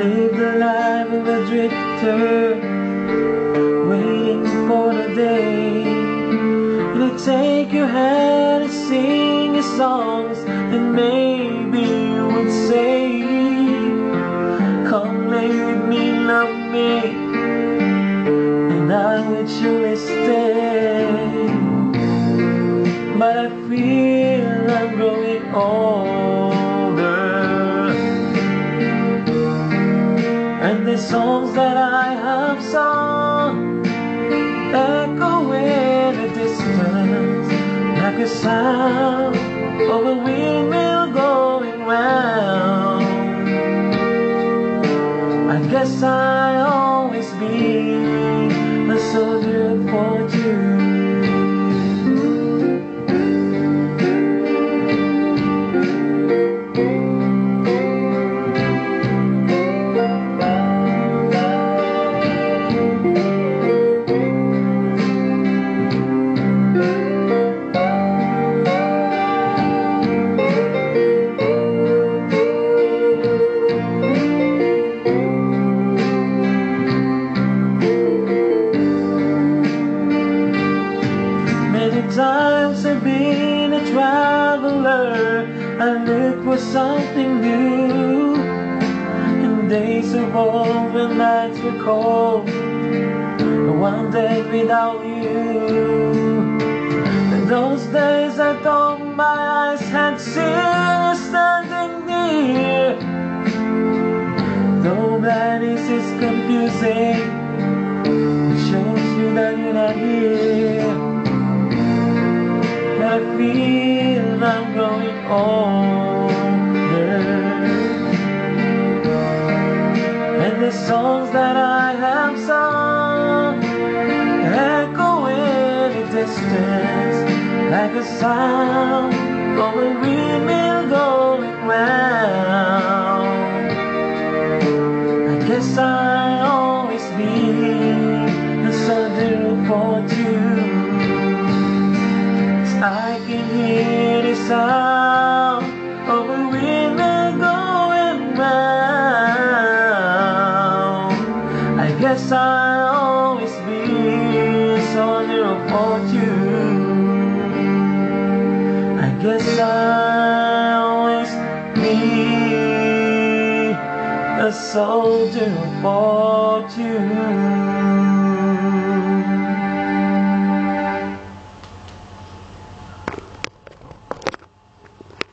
Live the life of a drifter take your hand and sing your songs And maybe you would say Come lay with me, love me And I would surely stay but I feel I'm growing older And the songs that I have sung Echo sound of a windmill going round. I guess I always be times I've been a traveler I look for something new. In days of old when nights were cold. I wandered without you. In those days I thought my eyes had seen standing near. Though is confusing It shows you that you're not here And the songs that I have sung Echo in the distance Like a sound a windmill going round. I guess I always be a soldier of fortune I can hear the sound guess I'll always be a soldier of fortune. I guess I'll always be a soldier of fortune.